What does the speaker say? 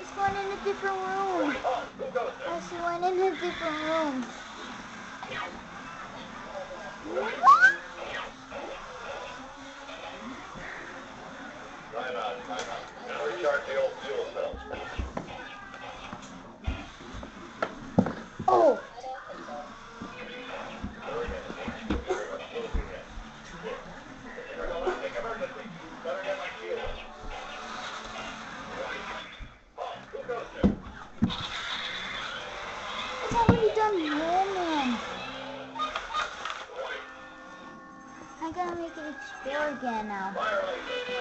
It's going in a different room. Oh, she went in a different room. Oh, it's already done Roman. I gotta make it explore again now.